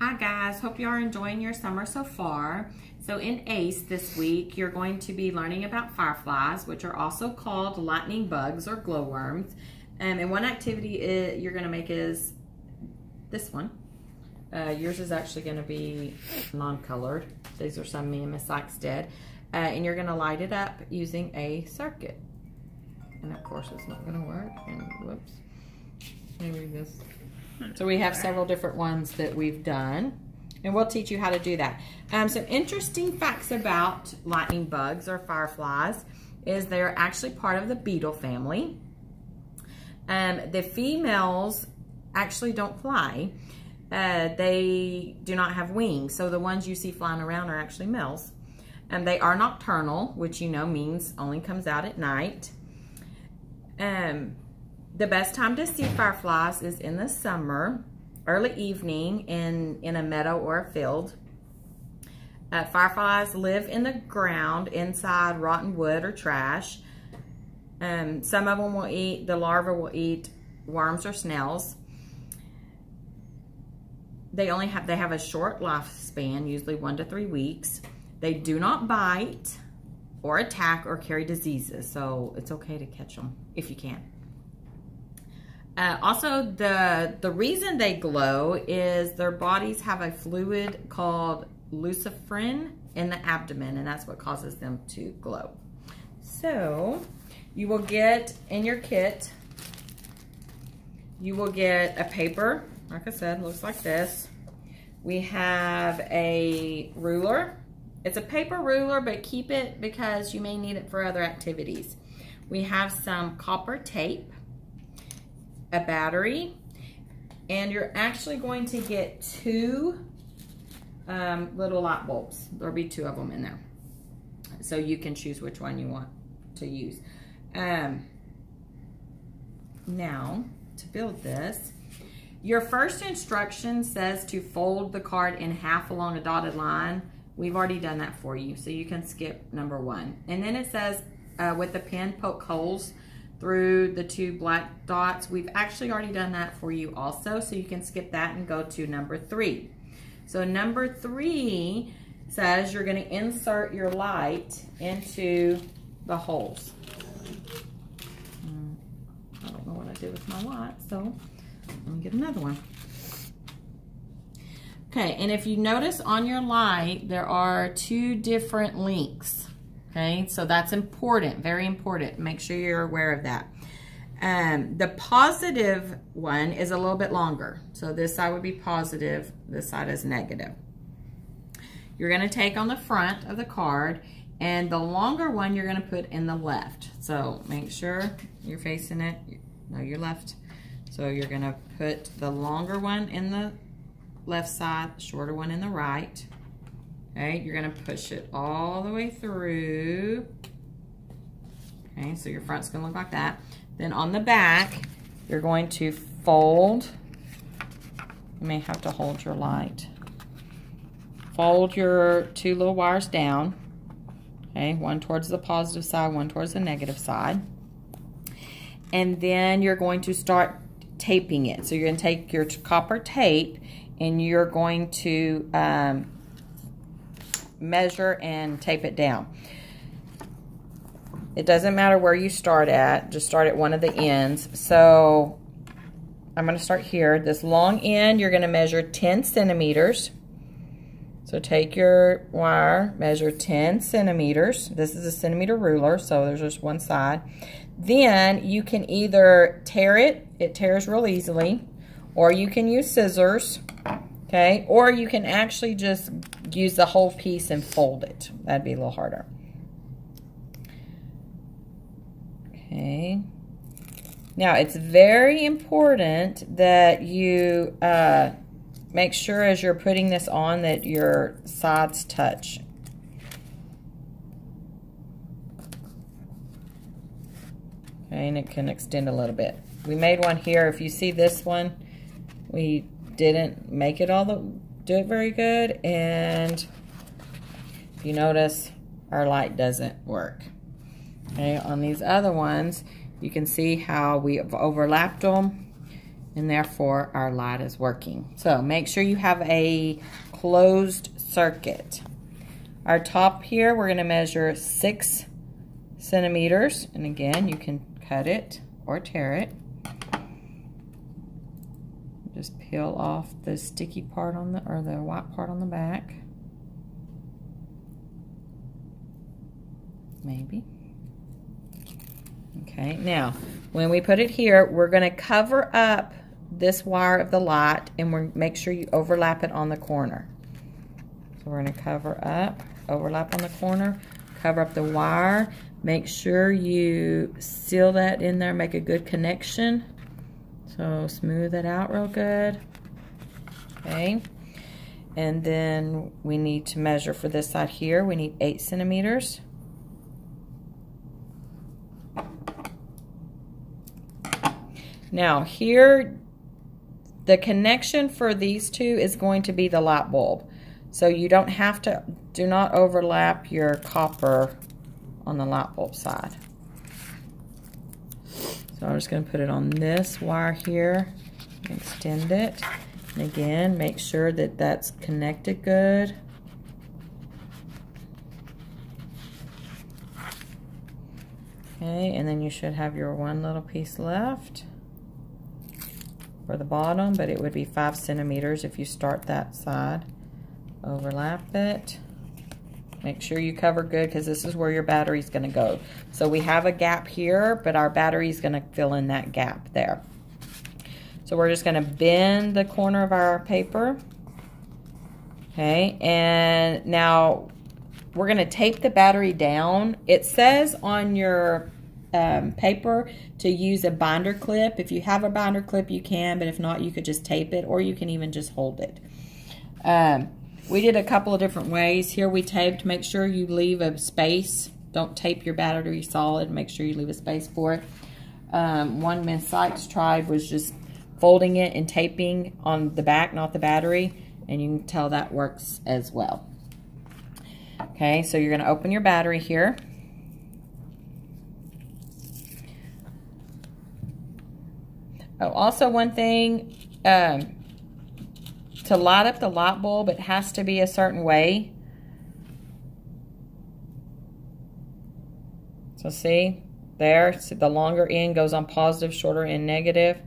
Hi guys, hope you are enjoying your summer so far. So in ACE this week, you're going to be learning about fireflies, which are also called lightning bugs or glowworms. Um, and one activity is, you're gonna make is this one. Uh, yours is actually gonna be non-colored. These are some me and Miss Sykes did. Uh, and you're gonna light it up using a circuit. And of course it's not gonna work, and whoops. Maybe this. So we have several different ones that we've done. And we'll teach you how to do that. Um, some interesting facts about lightning bugs or fireflies is they're actually part of the beetle family. Um, the females actually don't fly. Uh, they do not have wings. So the ones you see flying around are actually males. And they are nocturnal, which you know means only comes out at night. Um, the best time to see fireflies is in the summer, early evening in, in a meadow or a field. Uh, fireflies live in the ground inside rotten wood or trash. Um, some of them will eat, the larvae will eat worms or snails. They only have, they have a short lifespan, usually one to three weeks. They do not bite or attack or carry diseases, so it's okay to catch them if you can. Uh, also, the, the reason they glow is their bodies have a fluid called luciferin in the abdomen, and that's what causes them to glow. So, you will get in your kit, you will get a paper, like I said, looks like this. We have a ruler. It's a paper ruler, but keep it because you may need it for other activities. We have some copper tape a battery, and you're actually going to get two um, little light bulbs. There'll be two of them in there. So you can choose which one you want to use. Um, now, to build this, your first instruction says to fold the card in half along a dotted line. We've already done that for you, so you can skip number one. And then it says uh, with the pen, poke holes through the two black dots. We've actually already done that for you also, so you can skip that and go to number three. So number three says you're gonna insert your light into the holes. Hmm, I don't know what I did with my light, so let me get another one. Okay, and if you notice on your light, there are two different links. Okay, so that's important, very important. Make sure you're aware of that. Um, the positive one is a little bit longer. So this side would be positive, this side is negative. You're gonna take on the front of the card and the longer one you're gonna put in the left. So make sure you're facing it, no, you're left. So you're gonna put the longer one in the left side, shorter one in the right. Okay, you're gonna push it all the way through. Okay, so your front's gonna look like that. Then on the back, you're going to fold. You may have to hold your light. Fold your two little wires down. Okay, one towards the positive side, one towards the negative side. And then you're going to start taping it. So you're going to take your copper tape and you're going to um, measure and tape it down. It doesn't matter where you start at, just start at one of the ends. So I'm going to start here. This long end, you're going to measure 10 centimeters. So take your wire, measure 10 centimeters. This is a centimeter ruler, so there's just one side. Then you can either tear it, it tears real easily, or you can use scissors okay? Or you can actually just use the whole piece and fold it. That'd be a little harder. Okay. Now, it's very important that you uh, make sure as you're putting this on that your sides touch. Okay, and it can extend a little bit. We made one here. If you see this one, we didn't make it all the do it very good and if you notice our light doesn't work okay on these other ones you can see how we have overlapped them and therefore our light is working. So make sure you have a closed circuit. Our top here, we're gonna measure six centimeters. And again, you can cut it or tear it. Just peel off the sticky part on the, or the white part on the back. Maybe. Okay, now, when we put it here, we're gonna cover up this wire of the light and we're make sure you overlap it on the corner. So we're gonna cover up, overlap on the corner, cover up the wire, make sure you seal that in there, make a good connection. So smooth it out real good. Okay. And then we need to measure for this side here. We need eight centimeters. Now here, the connection for these two is going to be the light bulb. So you don't have to, do not overlap your copper on the light bulb side. So I'm just going to put it on this wire here, extend it. And again, make sure that that's connected good. Okay, and then you should have your one little piece left for the bottom, but it would be five centimeters if you start that side. Overlap it. Make sure you cover good because this is where your battery is going to go. So we have a gap here, but our battery is going to fill in that gap there. So we're just going to bend the corner of our paper. Okay, and now we're going to tape the battery down. It says on your um, paper to use a binder clip. If you have a binder clip, you can, but if not, you could just tape it or you can even just hold it. Um, we did a couple of different ways. Here we taped, make sure you leave a space. Don't tape your battery solid, make sure you leave a space for it. Um, one Miss Sykes tried was just folding it and taping on the back, not the battery, and you can tell that works as well. Okay, so you're gonna open your battery here. Oh, also one thing, um, to light up the light bulb, it has to be a certain way. So see, there, see the longer end goes on positive, shorter end negative.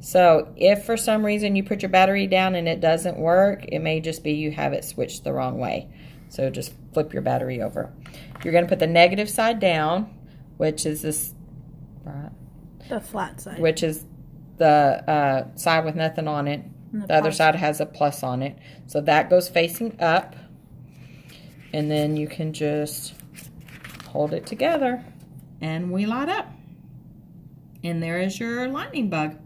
So if for some reason you put your battery down and it doesn't work, it may just be you have it switched the wrong way. So just flip your battery over. You're going to put the negative side down, which is this, right? The flat side. Which is the uh, side with nothing on it. The, the other side has a plus on it. So that goes facing up. And then you can just hold it together and we light up. And there is your lightning bug.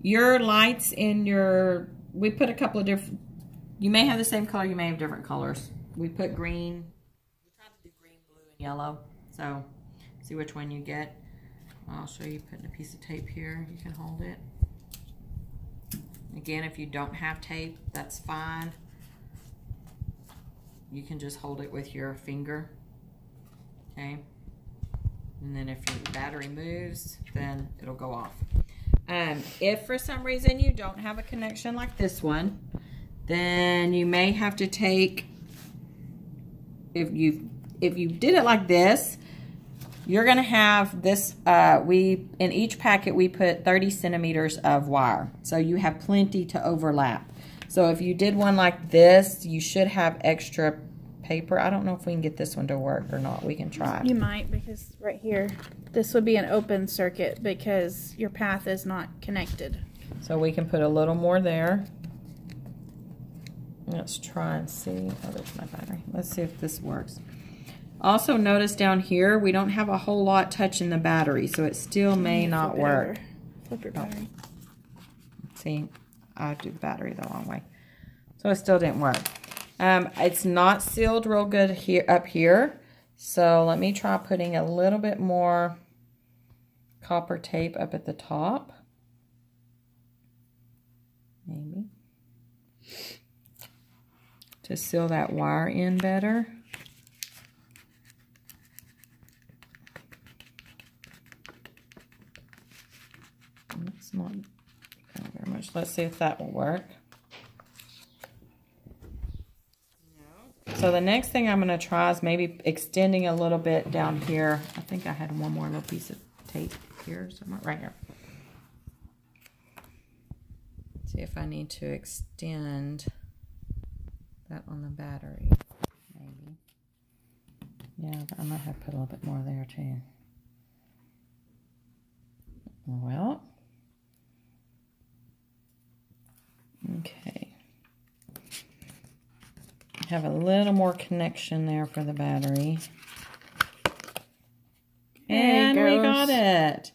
Your lights in your, we put a couple of different, you may have the same color, you may have different colors. We put green, we tried to do green, blue, and yellow. So see which one you get. I'll show you putting a piece of tape here. You can hold it. Again, if you don't have tape, that's fine. You can just hold it with your finger. Okay. And then if your battery moves, then it'll go off. Um, if for some reason you don't have a connection like this one, then you may have to take, if you if you did it like this, you're going to have this, uh, we in each packet we put 30 centimeters of wire. So you have plenty to overlap. So if you did one like this, you should have extra paper. I don't know if we can get this one to work or not. We can try. You might because right here, this would be an open circuit because your path is not connected. So we can put a little more there. Let's try and see. Oh, there's my battery. Let's see if this works. Also notice down here, we don't have a whole lot touching the battery, so it still may not Flip work. Flip your battery. See, I do the battery the wrong way. So it still didn't work. Um, it's not sealed real good here up here. So let me try putting a little bit more copper tape up at the top. Maybe. To seal that wire in better. It's not Let's see if that will work. So the next thing I'm going to try is maybe extending a little bit down here. I think I had one more little piece of tape here, somewhere right here. See if I need to extend that on the battery, maybe. Yeah, I might have to put a little bit more there too. Well, okay. Have a little more connection there for the battery. And we got it.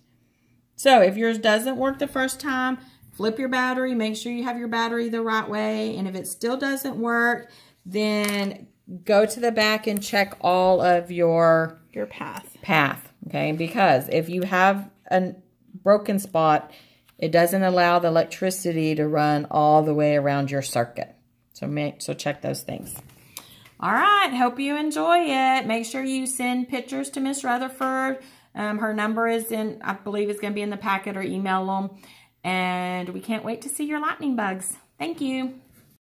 So if yours doesn't work the first time, flip your battery. Make sure you have your battery the right way. And if it still doesn't work, then go to the back and check all of your your path. Path, okay? Because if you have a broken spot, it doesn't allow the electricity to run all the way around your circuit. So make so check those things. All right, hope you enjoy it. Make sure you send pictures to Miss Rutherford. Um, her number is in, I believe it's going to be in the packet or email them. And we can't wait to see your lightning bugs. Thank you.